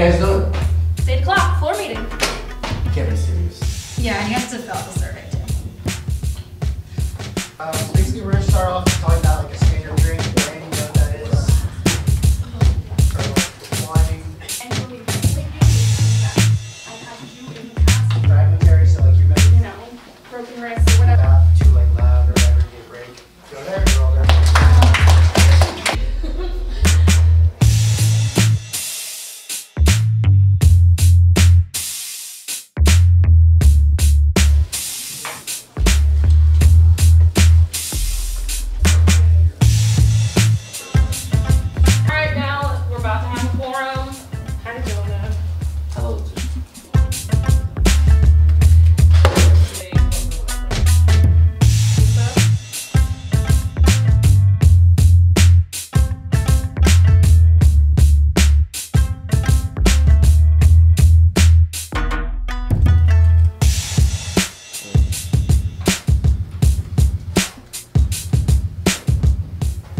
you guys doing? It's 8 o'clock, floor meeting. You can't be serious. Yeah, and you have to fill out the survey too. Um, so basically we're gonna start off talking about like a standard drink, brand, you know that is. Or like wine. Fragmentary, so like you remember. You know, broken wrist or whatever.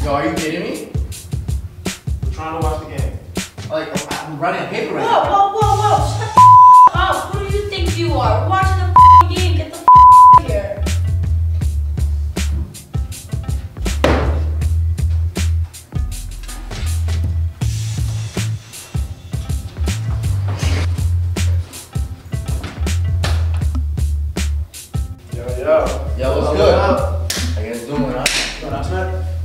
Yo, are you kidding me? We're trying to watch the game. Like, I'm writing a paper right Whoa, now. whoa, whoa, whoa! Shut the f- up! Who do you think you are? We're watching the f- game. Get the f- here. Yo, yo. Yo, what's Yo, good? up?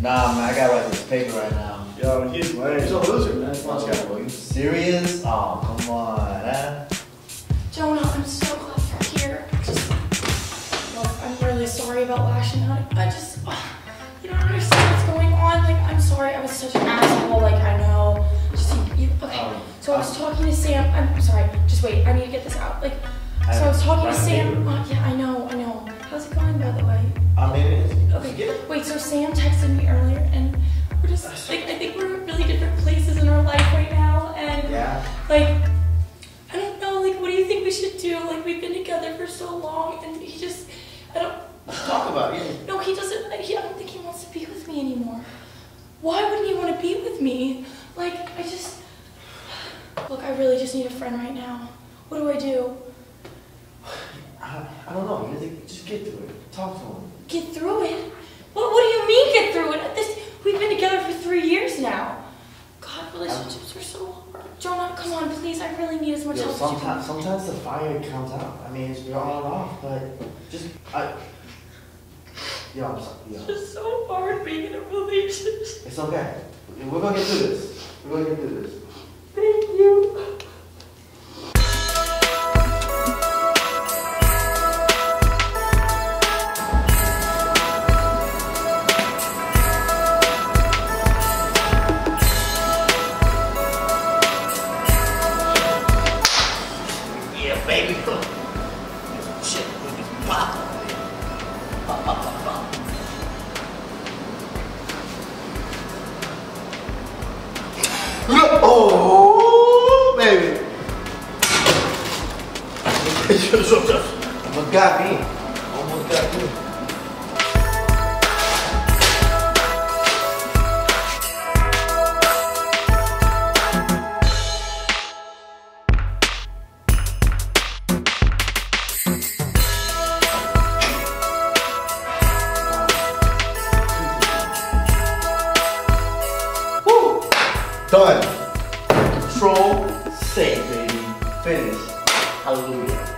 Nah, man, I gotta write this paper right now. Yo, he's lame. He's a loser, man. Let's Oh, go. are you serious? Oh, come on, eh? Jonah, I'm so glad you're here. I just, look, I'm really sorry about lashing out. I just, you don't understand what's going on. Like, I'm sorry. I was such an asshole. Like, I know. Just, you, okay. Um, So I was talking to Sam. I'm sorry. Just wait. I need to get this out. Like, so I was talking to Write a Sam. So Sam texted me earlier and we're just like I think we're at really different places in our life right now and Yeah. like I don't know, like what do you think we should do? Like we've been together for so long and he just I don't Talk about it. No he doesn't he, I don't think he wants to be with me anymore. Why wouldn't he want to be with me? Like I just look I really just need a friend right now. What do I do? I, I don't know. Just get through it. Talk to him. Get through it? What, what do you mean get through it? This, we've been together for three years now. God, relationships are so hard. Jonah, come on, please. I really need as much Yo, help as you can. sometimes, sometimes the fire comes out. I mean, it's we're on and off, but just I. Yo, I'm sorry. Yo, It's just so hard being in a relationship. it's okay. We're gonna get through this. We're gonna get through this. Uma gavinha. Uma gavinha. Done. Control, save, baby. Finish. Hallelujah.